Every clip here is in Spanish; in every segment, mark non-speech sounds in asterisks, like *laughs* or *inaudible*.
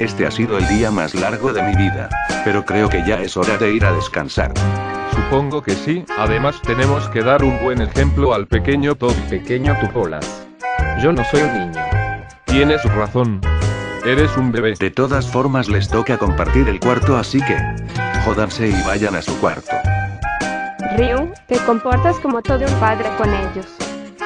Este ha sido el día más largo de mi vida. Pero creo que ya es hora de ir a descansar. Supongo que sí, además tenemos que dar un buen ejemplo al pequeño Toby. Pequeño Tupolas. Yo no soy un niño. Tienes razón. Eres un bebé. De todas formas les toca compartir el cuarto así que... Jódanse y vayan a su cuarto. Ryu, te comportas como todo un padre con ellos.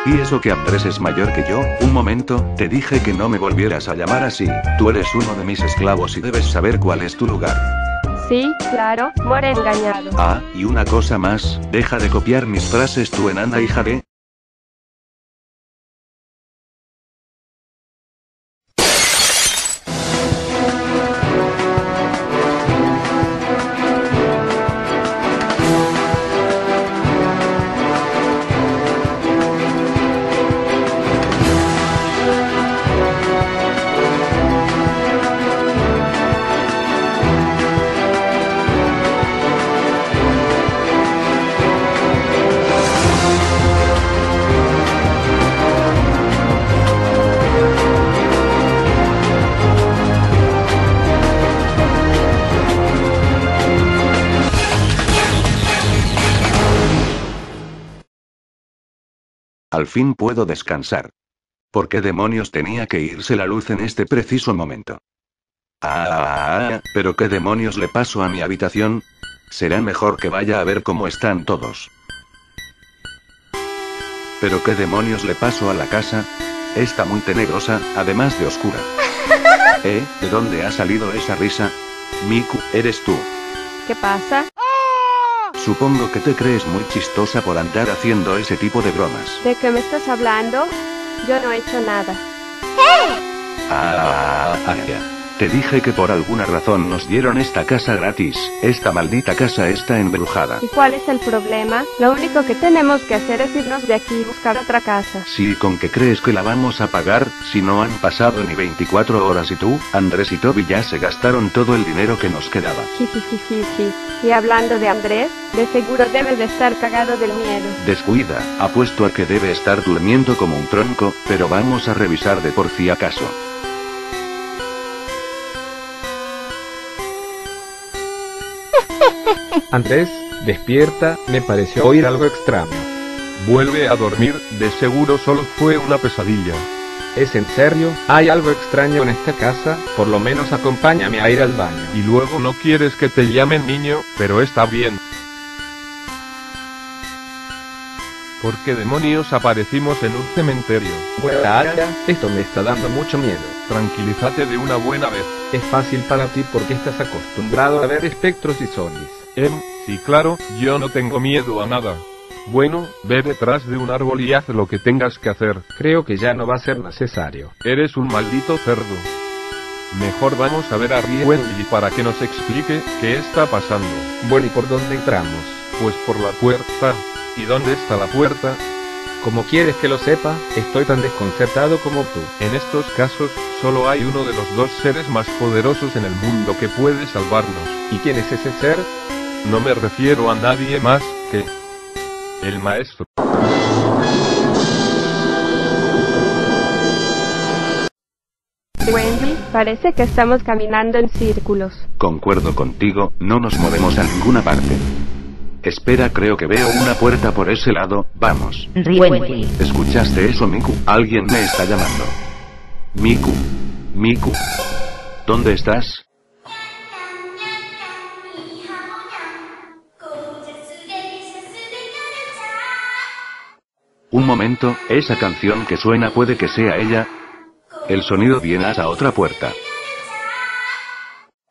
Y eso que Andrés es mayor que yo, un momento, te dije que no me volvieras a llamar así, tú eres uno de mis esclavos y debes saber cuál es tu lugar. Sí, claro, muere engañado. Ah, y una cosa más, deja de copiar mis frases tu enana hija de... Al fin puedo descansar. ¿Por qué demonios tenía que irse la luz en este preciso momento? Ah, pero qué demonios le paso a mi habitación? Será mejor que vaya a ver cómo están todos. Pero qué demonios le paso a la casa? Está muy tenebrosa, además de oscura. *laughs* ¿Eh? ¿De dónde ha salido esa risa? Miku, eres tú. ¿Qué pasa? Supongo que te crees muy chistosa por andar haciendo ese tipo de bromas. ¿De qué me estás hablando? Yo no he hecho nada. Ah, ah, ya. Te dije que por alguna razón nos dieron esta casa gratis. Esta maldita casa está embrujada. ¿Y cuál es el problema? Lo único que tenemos que hacer es irnos de aquí y buscar otra casa. Sí, ¿con qué crees que la vamos a pagar? Si no han pasado ni 24 horas y tú, Andrés y Toby ya se gastaron todo el dinero que nos quedaba. Jijijijiji. Y hablando de Andrés, de seguro debes de estar cagado del miedo. Descuida, apuesto a que debe estar durmiendo como un tronco, pero vamos a revisar de por si acaso. Andrés, despierta, me pareció oír algo extraño. Vuelve a dormir, de seguro solo fue una pesadilla. ¿Es en serio? ¿Hay algo extraño en esta casa? Por lo menos acompáñame a ir al baño. Y luego no quieres que te llamen niño, pero está bien. ¿Por qué demonios aparecimos en un cementerio? Vaya, esto me está dando mucho miedo. Tranquilízate de una buena vez. Es fácil para ti porque estás acostumbrado a ver espectros y zombies. Em, sí claro, yo no tengo miedo a nada. Bueno, ve detrás de un árbol y haz lo que tengas que hacer. Creo que ya no va a ser necesario. Eres un maldito cerdo. Mejor vamos a ver a Wendy para que nos explique qué está pasando. Bueno, ¿y por dónde entramos? Pues por la puerta. ¿Y dónde está la puerta? Como quieres que lo sepa, estoy tan desconcertado como tú. En estos casos, solo hay uno de los dos seres más poderosos en el mundo que puede salvarnos. ¿Y quién es ese ser? No me refiero a nadie más que... El maestro. Wendy, parece que estamos caminando en círculos. Concuerdo contigo, no nos movemos a ninguna parte. Espera, creo que veo una puerta por ese lado, vamos. Wendy. ¿Escuchaste eso, Miku? Alguien me está llamando. Miku. Miku. ¿Dónde estás? Un momento, esa canción que suena puede que sea ella. El sonido viene hasta otra puerta.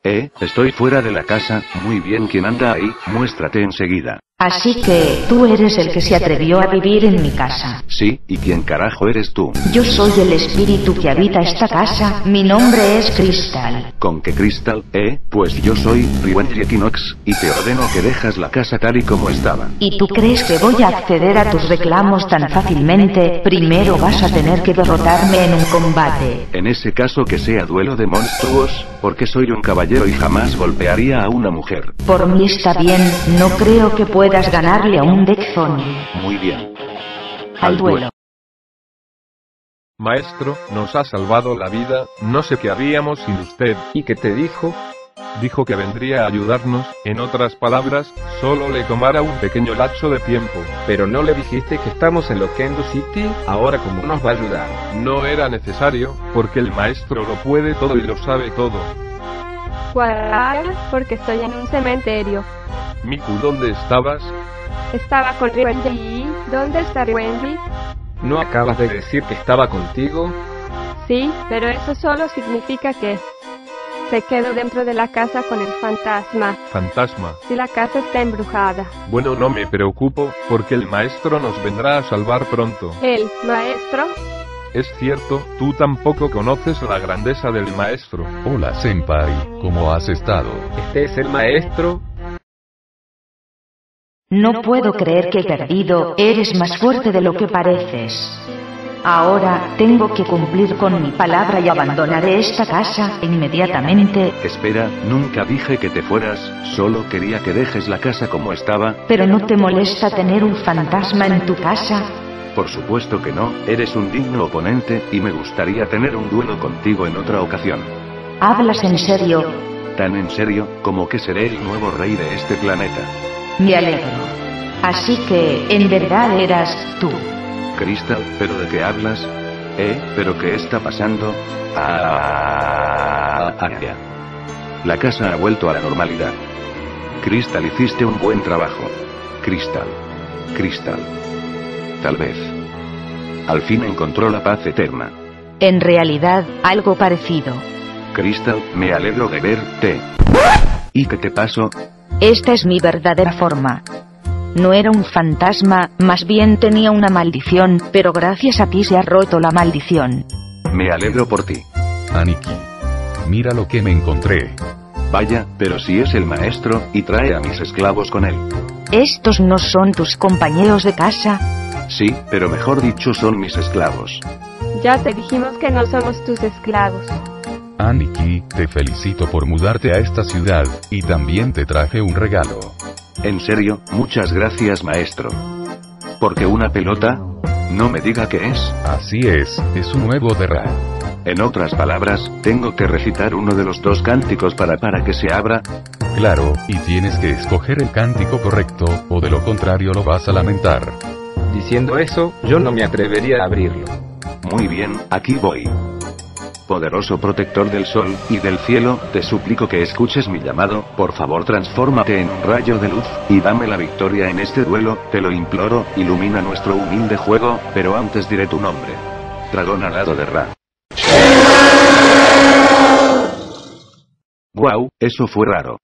Eh, estoy fuera de la casa, muy bien, ¿quién anda ahí? Muéstrate enseguida. Así que, tú eres el que se atrevió a vivir en mi casa. Sí, ¿y quién carajo eres tú? Yo soy el espíritu que habita esta casa, mi nombre es Crystal. ¿Con qué cristal? Eh, pues yo soy Riwentry Equinox, y te ordeno que dejas la casa tal y como estaba. ¿Y tú crees que voy a acceder a tus reclamos tan fácilmente? Primero vas a tener que derrotarme en un combate. En ese caso que sea duelo de monstruos, porque soy un caballero y jamás golpearía a una mujer. Por mí está bien, no creo que puedas ganarle a un Deck Zombie. Muy bien. Al duelo. Maestro, nos ha salvado la vida, no sé qué haríamos sin usted. ¿Y qué te dijo? Dijo que vendría a ayudarnos, en otras palabras, solo le tomará un pequeño lapso de tiempo. Pero no le dijiste que estamos en Loquendo City, ahora cómo nos va a ayudar. No era necesario, porque el maestro lo puede todo y lo sabe todo. ¿Cuál? Porque estoy en un cementerio. Miku, ¿dónde estabas? Estaba con Wendy. ¿Dónde está Wendy? ¿No acabas de decir que estaba contigo? Sí, pero eso solo significa que se quedó dentro de la casa con el fantasma. Fantasma. Si la casa está embrujada. Bueno, no me preocupo, porque el maestro nos vendrá a salvar pronto. El maestro Es cierto, tú tampoco conoces la grandeza del maestro. Hola Senpai, ¿cómo has estado? Este es el maestro. No puedo creer que he perdido, eres más fuerte de lo que pareces. Ahora tengo que cumplir con mi palabra y abandonaré esta casa inmediatamente, Espera, nunca dije que te fueras, solo quería que dejes la casa como estaba. pero ¿no te molesta tener un fantasma en tu casa? Por supuesto que no, eres un digno oponente, y me gustaría tener un duelo contigo en otra ocasión. ¿Hablas en serio? Tan en serio, como que seré el nuevo rey de este planeta. Me alegro. Así que, en verdad eras tú. Crystal, ¿pero de qué hablas? ¿Eh? ¿Pero qué está pasando? Ah, ah. La casa ha vuelto a la normalidad. Crystal, hiciste un buen trabajo. Crystal. Crystal. Tal vez. Al fin encontró la paz eterna. En realidad, algo parecido. Crystal, me alegro de verte. ¿Y qué te pasó? Esta es mi verdadera forma. No era un fantasma, más bien tenía una maldición, pero gracias a ti se ha roto la maldición. Me alegro por ti. Aniki. Mira lo que me encontré. Vaya, pero si es el maestro, y trae a mis esclavos con él. ¿Estos no son tus compañeros de casa? Sí, pero mejor dicho son mis esclavos. Ya te dijimos que no somos tus esclavos. Aniki, te felicito por mudarte a esta ciudad, y también te traje un regalo. En serio, muchas gracias maestro. ¿Porque una pelota? No me diga qué es. Así es, es un nuevo de Ra. En otras palabras, tengo que recitar uno de los dos cánticos para para que se abra. Claro, y tienes que escoger el cántico correcto, o de lo contrario lo vas a lamentar. Diciendo eso, yo no me atrevería a abrirlo. Muy bien, aquí voy. Poderoso protector del sol y del cielo, te suplico que escuches mi llamado, por favor transfórmate en un rayo de luz, y dame la victoria en este duelo, te lo imploro, ilumina nuestro humilde juego, pero antes diré tu nombre. Dragón alado de Ra. Guau, eso fue raro.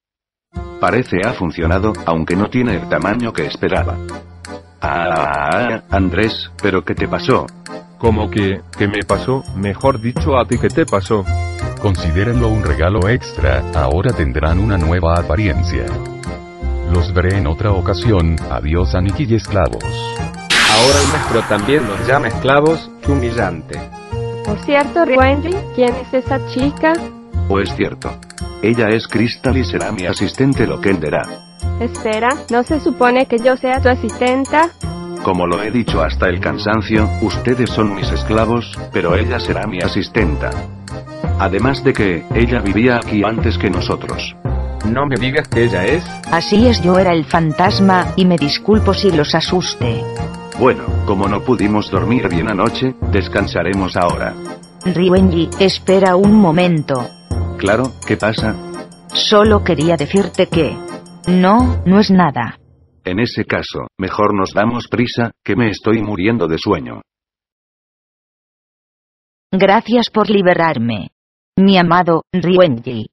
Parece ha funcionado, aunque no tiene el tamaño que esperaba. Ah, Andrés, ¿pero qué te pasó? Como que, ¿qué me pasó? Mejor dicho a ti, ¿qué te pasó? Considérenlo un regalo extra, ahora tendrán una nueva apariencia. Los veré en otra ocasión, adiós Aniki y esclavos. Ahora el maestro también nos llama esclavos, qué humillante. Por cierto, Wendy, ¿quién es esa chica? ¿O es cierto? Ella es Crystal y será mi asistente Lokelderá. Espera, ¿no se supone que yo sea tu asistenta? Como lo he dicho hasta el cansancio, ustedes son mis esclavos, pero ella será mi asistenta. Además de que, ella vivía aquí antes que nosotros. No me digas que ella es. Así es, yo era el fantasma, y me disculpo si los asuste. Bueno, como no pudimos dormir bien anoche, descansaremos ahora. Ryuenji, espera un momento. Claro, ¿qué pasa? Solo quería decirte que... No, no es nada. En ese caso, mejor nos damos prisa, que me estoy muriendo de sueño. Gracias por liberarme. Mi amado, Ryuenji.